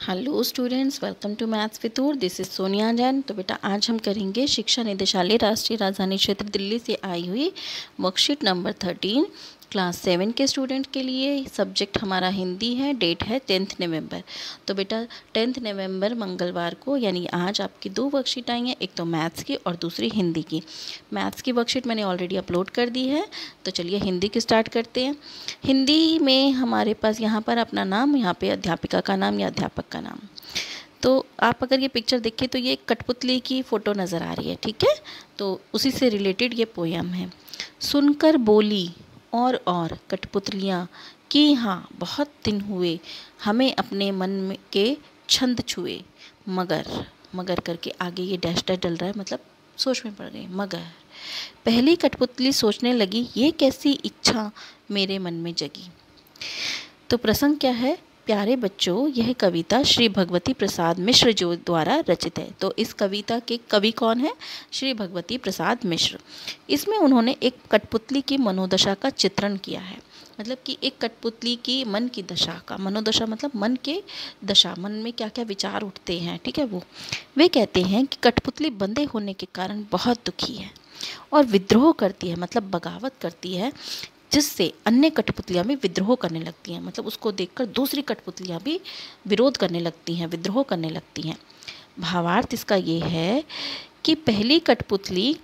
Hello students welcome to maths Fitoor this is Sonia Jain तो बेटा, आज हम करेंगे शिक्षा निदेशालय राष्ट्रीय राजधानी क्षेत्र दिल्ली से आई हुई worksheet number thirteen class seven के स्टूडेंट के लिए सब्जेक्ट हमारा हिंदी है, डेट है टेंथ नवंबर। तो बेटा, टेंथ नवंबर मंगलवार को, यानी आज आपकी दो वर्कशीट आई हैं, एक तो मैथ्स की और दूसरी हिंदी की। मैथ्स की वर्कशीट मैंने ऑलरेडी अपलोड कर दी है तो चलिए हिंदी की स्टार्ट करते हैं। हिंदी में हमारे पास यहाँ पर अपना नाम, यहाँ पर अध्यापिका का नाम या अध्यापक का नाम। तो आप अगर ये पिक्चर देखें तो ये कठपुतली की फ़ोटो नज़र आ रही है, ठीक है? तो उसी से रिलेटेड ये पोयम है। सुनकर बोली और और कठपुतलियाँ कि हाँ बहुत दिन हुए हमें अपने मन में के छंद छुए। मगर मगर करके आगे ये डैश डैश डल रहा है मतलब सोच में पड़ गई। मगर, पहली कठपुतली सोचने लगी, ये कैसी इच्छा मेरे मन में जगी? तो प्रसंग क्या है? प्यारे बच्चों, यह कविता श्री भगवती प्रसाद मिश्र जो द्वारा रचित है। तो इस कविता के कवि कौन है? श्री भगवती प्रसाद मिश्र। इसमें उन्होंने एक कठपुतली की मनोदशा का चित्रण किया है। मतलब कि एक कठपुतली की मन की दशा का। मनोदशा मतलब मन के दशा, मन में क्या क्या विचार उठते हैं, ठीक है वो? वे कहते हैं कि कठपुतली बंदे होने के कारण बहुत दुखी है और विद्रोह करती है मतलब बगावत करती है। जिससे अन्य कठपुतलियाँ भी विद्रोह करने लगती हैं। मतलब उसको देखकर दूसरी कठपुतलियाँ भी विरोध करने लगती हैं, विद्रोह करने लगती हैं। भावार्थ इसका ये है कि पहली कठपुतली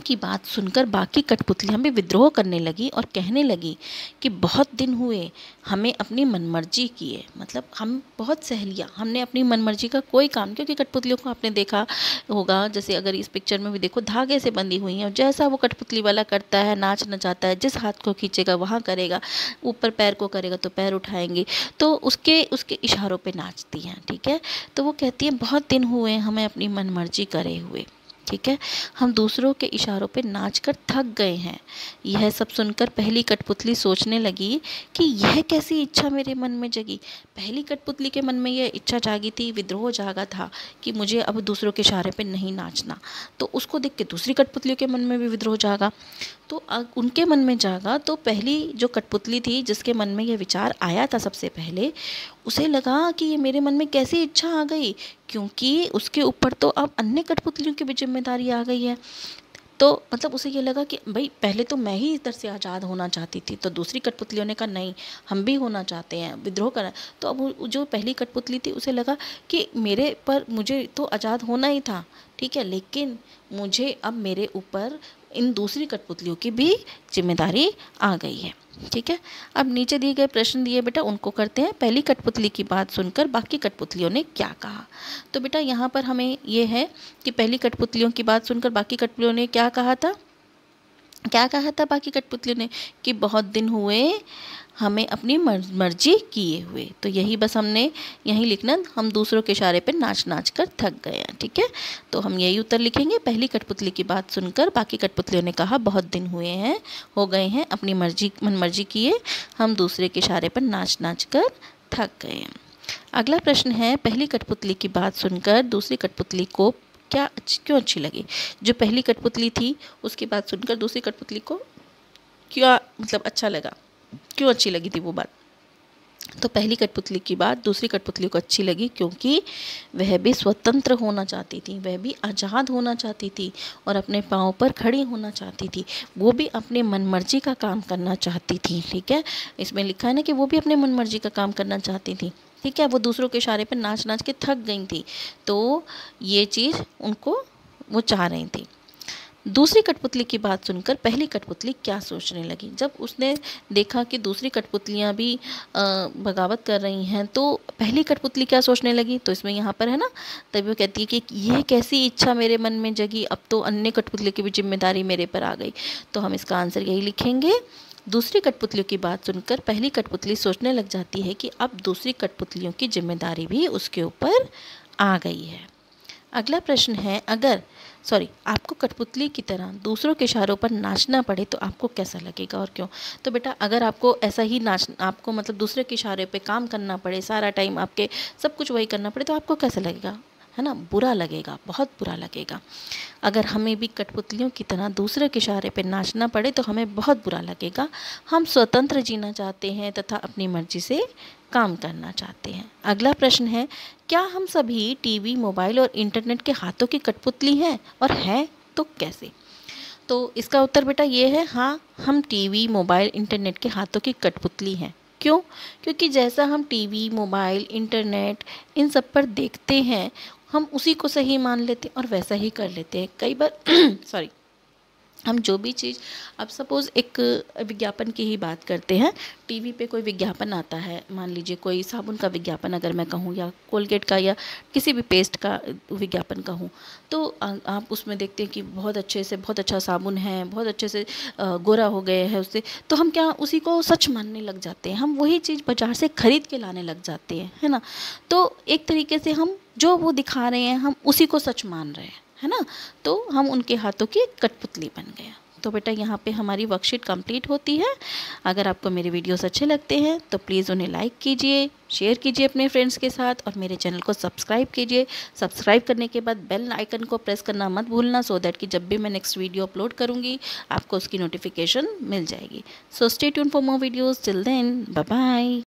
की बात सुनकर बाकी कठपुतलियाँ भी विद्रोह करने लगी और कहने लगी कि बहुत दिन हुए हमें अपनी मनमर्जी की है मतलब हम बहुत सह लिया हमने अपनी मनमर्जी का कोई काम क्योंकि कठपुतलियों को आपने देखा होगा, जैसे अगर इस पिक्चर में भी देखो, धागे से बंधी हुई हैं और जैसा वो कठपुतली वाला करता है, नाच नचाता है, जिस हाथ को खींचेगा वहाँ करेगा, ऊपर पैर को करेगा तो पैर उठाएँगे तो उसके उसके इशारों पर नाचती हैं, ठीक है? तो वो कहती हैं, बहुत दिन हुए हमें अपनी मनमर्जी करे हुए। ठीक है? हम दूसरों के इशारों पर नाच कर थक गए हैं। यह सब सुनकर पहली कठपुतली सोचने लगी कि यह कैसी इच्छा मेरे मन में जगी। पहली कठपुतली के मन में यह इच्छा जागी थी, विद्रोह जागा था कि मुझे अब दूसरों के इशारे पर नहीं नाचना। तो उसको देख के दूसरी कठपुतलियों के मन में भी विद्रोह जागा। तो उनके मन में जागा तो पहली जो कठपुतली थी, जिसके मन में यह विचार आया था सबसे पहले, उसे लगा कि ये मेरे मन में कैसी इच्छा आ गई, क्योंकि उसके ऊपर तो अब अन्य कठपुतलियों की भी ज़िम्मेदारी आ गई है। तो मतलब उसे ये लगा कि भाई, पहले तो मैं ही इधर से आज़ाद होना चाहती थी तो दूसरी कठपुतलियों ने कहा, नहीं, हम भी होना चाहते हैं, विद्रोह करना तो अब जो पहली कठपुतली थी, उसे लगा कि मेरे पर मुझे तो आज़ाद होना ही था, ठीक है, लेकिन मुझे अब मेरे ऊपर इन दूसरी कठपुतलियों की भी ज़िम्मेदारी आ गई है। ठीक है? अब नीचे दिए गए प्रश्न दिए बेटा, उनको करते हैं। पहली कठपुतली की बात सुनकर बाकी कठपुतलियों ने क्या कहा? तो बेटा, यहाँ पर हमें ये है कि पहली कठपुतलियों की बात सुनकर बाकी कठपुतलियों ने क्या कहा था? क्या कहा था बाकी कठपुतलियों ने? कि बहुत दिन हुए हमें अपनी मर्ज़ी किए हुए। तो यही बस हमने यही लिखना, हम दूसरों के इशारे पर नाच नाच कर थक गए हैं, ठीक है? तो हम यही उत्तर लिखेंगे। पहली कठपुतली की बात सुनकर, बाकी कठपुतलियों ने कहा, बहुत दिन हुए हैं, हो गए हैं, अपनी मर्ज़ी मन मर्ज़ी किए, हम दूसरे के इशारे पर नाच नाच कर थक गए हैं। अगला प्रश्न है, पहली कठपुतली की बात सुनकर दूसरी कठपुतली को क्या अच्छी, क्यों अच्छी लगी? जो पहली कठपुतली थी, उसकी बात सुनकर दूसरी कठपुतली को क्या मतलब अच्छा लगा? क्यों अच्छी लगी थी वो बात? तो पहली कठपुतली की बात दूसरी कठपुतली को अच्छी लगी क्योंकि वह भी स्वतंत्र होना चाहती थी, वह भी आज़ाद होना चाहती थी और अपने पाँव पर खड़ी होना चाहती थी। वो भी अपने मनमर्जी का काम करना चाहती थी, ठीक है? इसमें लिखा है ना कि वो भी अपने मनमर्जी का काम करना चाहती थी, ठीक है? वो दूसरों के इशारे पर नाच नाच के थक गई थी तो ये चीज़ उनको वो चाह रही थी। दूसरी कठपुतली की बात सुनकर पहली कठपुतली क्या सोचने लगी? जब उसने देखा कि दूसरी कठपुतलियाँ भी बगावत कर रही हैं तो पहली कठपुतली क्या सोचने लगी? तो इसमें यहाँ पर है ना तभी वो कहती है कि यह कैसी इच्छा मेरे मन में जगी, अब तो अन्य कठपुतली की भी ज़िम्मेदारी मेरे पर आ गई। तो हम इसका आंसर यही लिखेंगे। दूसरी कठपुतलियों की बात सुनकर पहली कठपुतली सोचने लग जाती है कि अब दूसरी कठपुतलियों की ज़िम्मेदारी भी उसके ऊपर आ गई है। अगला प्रश्न है, अगर सॉरी आपको कठपुतली की तरह दूसरों के इशारों पर नाचना पड़े तो आपको कैसा लगेगा और क्यों? तो बेटा, अगर आपको ऐसा ही नाच, आपको मतलब दूसरे के इशारे पे काम करना पड़े, सारा टाइम आपके सब कुछ वही करना पड़े तो आपको कैसा लगेगा? है ना? बुरा लगेगा, बहुत बुरा लगेगा। अगर हमें भी कठपुतलियों की तरह दूसरे के इशारे पर नाचना पड़े तो हमें बहुत बुरा लगेगा। हम स्वतंत्र जीना चाहते हैं तथा अपनी मर्ज़ी से काम करना चाहते हैं। अगला प्रश्न है क्या हम सभी टीवी, मोबाइल और इंटरनेट के हाथों की कठपुतली हैं और हैं तो कैसे? तो इसका उत्तर बेटा ये है हाँ हम टीवी, मोबाइल, इंटरनेट के हाथों की कठपुतली हैं। क्यों? क्योंकि जैसा हम टीवी, मोबाइल, इंटरनेट, इन सब पर देखते हैं, हम उसी को सही मान लेते हैं और वैसा ही कर लेते हैं। कई बार सॉरी हम जो भी चीज़, अब सपोज़ एक विज्ञापन की ही बात करते हैं, टीवी पे कोई विज्ञापन आता है, मान लीजिए कोई साबुन का विज्ञापन अगर मैं कहूँ या कोलगेट का या किसी भी पेस्ट का विज्ञापन कहूँ तो आप उसमें देखते हैं कि बहुत अच्छे से बहुत अच्छा साबुन है, बहुत अच्छे से गोरा हो गए हैं उससे तो हम क्या उसी को सच मानने लग जाते हैं? हम वही चीज़ बाज़ार से ख़रीद के लाने लग जाते हैं, है ना? तो एक तरीके से हम जो वो दिखा रहे हैं, हम उसी को सच मान रहे हैं। है ना? तो हम उनके हाथों की कठपुतली बन गया तो बेटा, यहाँ पे हमारी वर्कशीट कंप्लीट होती है। अगर आपको मेरे वीडियोस अच्छे लगते हैं तो प्लीज़ उन्हें लाइक कीजिए शेयर कीजिए अपने फ्रेंड्स के साथ और मेरे चैनल को सब्सक्राइब कीजिए। सब्सक्राइब करने के बाद बेल आइकन को प्रेस करना मत भूलना सो दैट कि जब भी मैं नेक्स्ट वीडियो अपलोड करूँगी, आपको उसकी नोटिफिकेशन मिल जाएगी। So stay tune for more videos till then bye